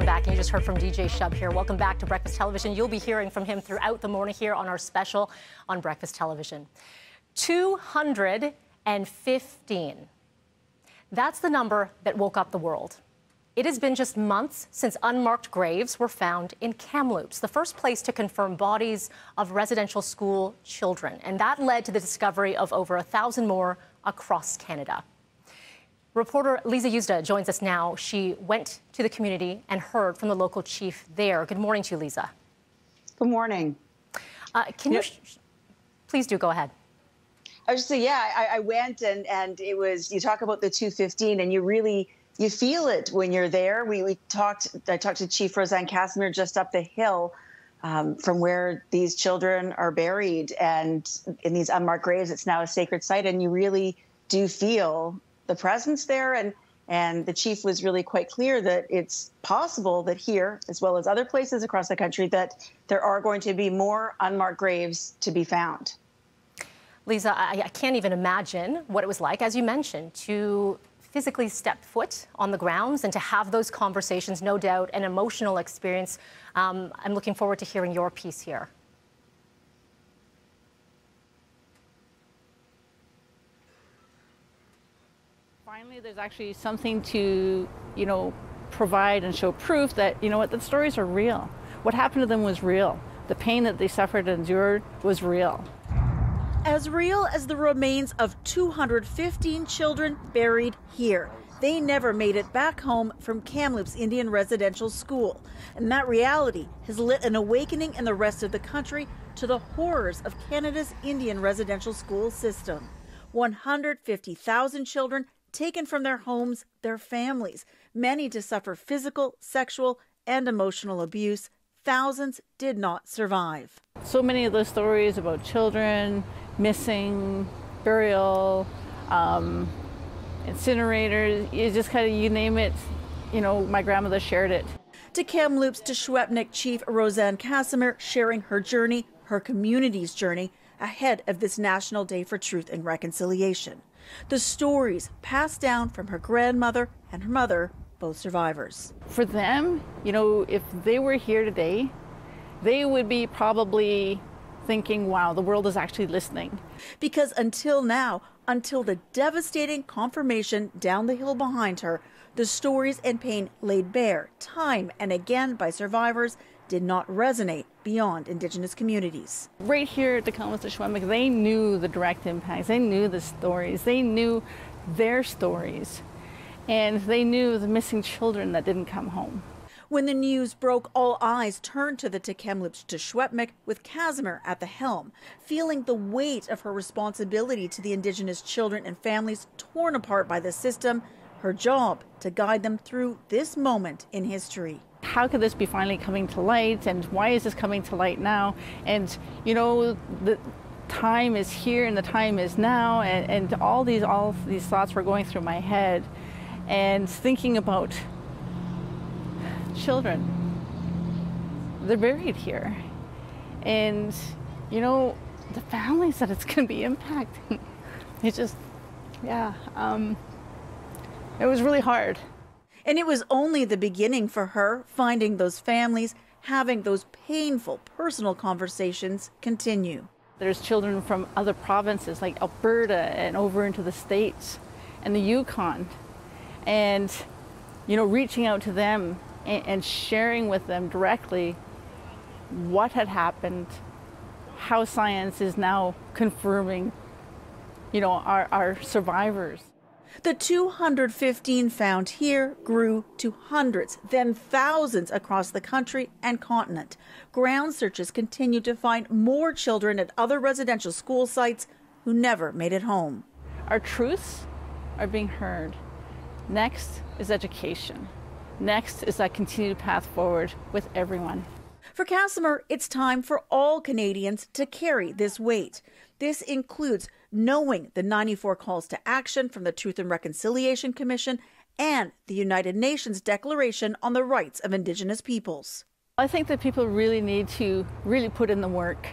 Welcome back. And you just heard from DJ Shub here. Welcome back to Breakfast Television. You'll be hearing from him throughout the morning here on our special on Breakfast Television. 215. That's the number that woke up the world. It has been just months since unmarked graves were found in Kamloops, the first place to confirm bodies of residential school children. And that led to the discovery of over a thousand more across Canada. Reporter Lisa Yuzda joins us now. She went to the community and heard from the local chief there. Good morning to you, Lisa. Good morning. Uh, can yep. you please do go ahead? I was just saying, yeah, I, I, went and and it was you talk about the 215 and you really you feel it when you're there. We we talked. I talked to Chief Rosanne Casimir just up the hill. Um, from where these children are buried and in these unmarked graves, it's now a sacred site, and you really do feel the presence there and and the chief was really quite clear that it's possible that here, as well as other places across the country, that there are going to be more unmarked graves to be found. Lisa, I, I can't even imagine what it was like, as you mentioned, to physically step foot on the grounds and to have those conversations, no doubt, an emotional experience. Um, I'm looking forward to hearing your piece here. Finally there's actually something to, you know, provide and show proof that, you know what, the stories are real. What happened to them was real. The pain that they suffered and endured was real. As real as the remains of 215 children buried here. They never made it back home from Kamloops Indian Residential School. And that reality has lit an awakening in the rest of the country to the horrors of Canada's Indian residential school system. 150,000 children taken from their homes, their families, many to suffer physical, sexual, and emotional abuse. Thousands did not survive. So many of those stories about children missing, burial, um, incinerators, you just kind of, you name it, you know, my grandmother shared it. Tk'emlúps te Secwepemc Chief Rosanne Casimir sharing her journey, her community's journey, ahead of this National Day for Truth and Reconciliation. The stories passed down from her grandmother and her mother, both survivors. For them, you know, if they were here today, they would be probably thinking, wow, the world is actually listening. Because until now, until the devastating confirmation down the hill behind her, the stories and pain laid bare time and again by survivors did not resonate beyond Indigenous communities. Right here at the Kamloops of Secwepemc, they knew the direct impacts, they knew the stories, they knew their stories, and they knew the missing children that didn't come home. When the news broke, all eyes turned to the Tk'emlúps te Secwepemc with Casimir at the helm, feeling the weight of her responsibility to the Indigenous children and families torn apart by the system, her job to guide them through this moment in history how could this be finally coming to light and why is this coming to light now? And you know the time is here and the time is now and, and all these all these thoughts were going through my head and thinking about children. They're buried here. And you know the families that it's going to be impacting it just yeah um, it was really hard and it was only the beginning for her, finding those families, having those painful personal conversations continue. There's children from other provinces like Alberta and over into the States and the Yukon. And, you know, reaching out to them and, and sharing with them directly what had happened, how science is now confirming, you know, our, our survivors. The 215 found here grew to hundreds, then thousands across the country and continent. Ground searches continue to find more children at other residential school sites who never made it home. Our truths are being heard. Next is education. Next is that continued path forward with everyone. For Casimir, it's time for all Canadians to carry this weight. This includes knowing the 94 calls to action from the Truth and Reconciliation Commission and the United Nations Declaration on the Rights of Indigenous Peoples. I think that people really need to really put in the work.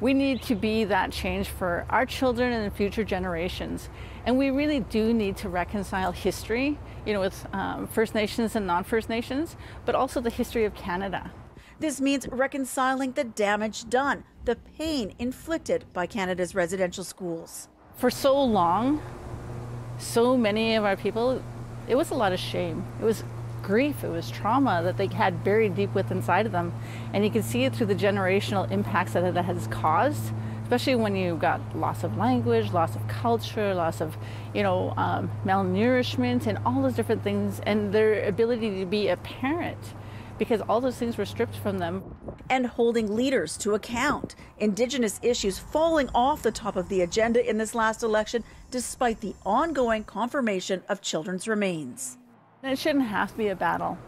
We need to be that change for our children and future generations. And we really do need to reconcile history, you know, with um, First Nations and non-First Nations, but also the history of Canada. This means reconciling the damage done, the pain inflicted by Canada's residential schools. For so long, so many of our people, it was a lot of shame. It was grief, it was trauma that they had buried deep within inside of them. And you can see it through the generational impacts that it has caused, especially when you've got loss of language, loss of culture, loss of, you know, um, malnourishment and all those different things, and their ability to be a parent because all those things were stripped from them. And holding leaders to account. Indigenous issues falling off the top of the agenda in this last election, despite the ongoing confirmation of children's remains. It shouldn't have to be a battle.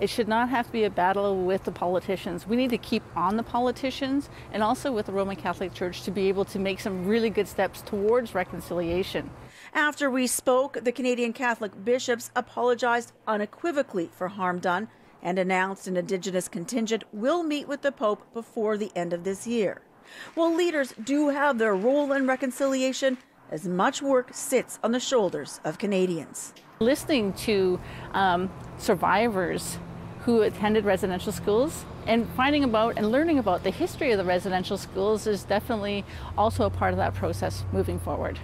It should not have to be a battle with the politicians. We need to keep on the politicians and also with the Roman Catholic Church to be able to make some really good steps towards reconciliation. After we spoke, the Canadian Catholic bishops apologized unequivocally for harm done and announced an Indigenous contingent will meet with the Pope before the end of this year. While leaders do have their role in reconciliation, as much work sits on the shoulders of Canadians. Listening to um, survivors who attended residential schools and finding about and learning about the history of the residential schools is definitely also a part of that process moving forward.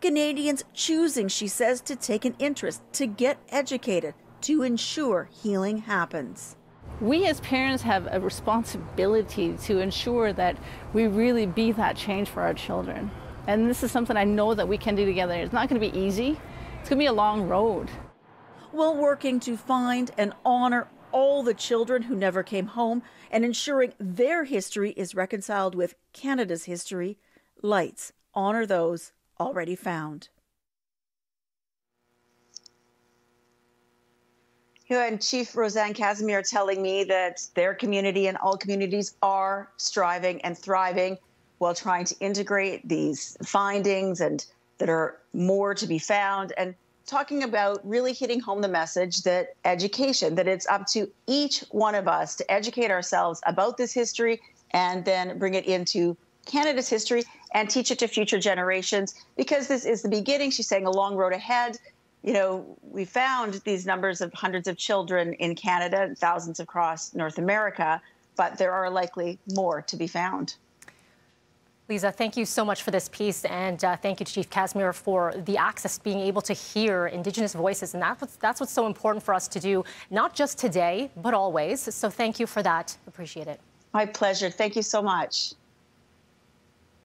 Canadians choosing, she says, to take an interest, to get educated, to ensure healing happens. We as parents have a responsibility to ensure that we really be that change for our children. And this is something I know that we can do together. It's not going to be easy. It's going to be a long road. While working to find and honor all the children who never came home and ensuring their history is reconciled with Canada's history, Lights honor those already found. And Chief Rosanne Casimir telling me that their community and all communities are striving and thriving while trying to integrate these findings and that are more to be found and talking about really hitting home the message that education that it's up to each one of us to educate ourselves about this history and then bring it into Canada's history and teach it to future generations because this is the beginning. She's saying a long road ahead you know, we found these numbers of hundreds of children in Canada and thousands across North America, but there are likely more to be found. Lisa, thank you so much for this piece, and uh, thank you to Chief Casimir for the access, being able to hear Indigenous voices, and that's what's, that's what's so important for us to do, not just today, but always. So thank you for that. Appreciate it. My pleasure. Thank you so much.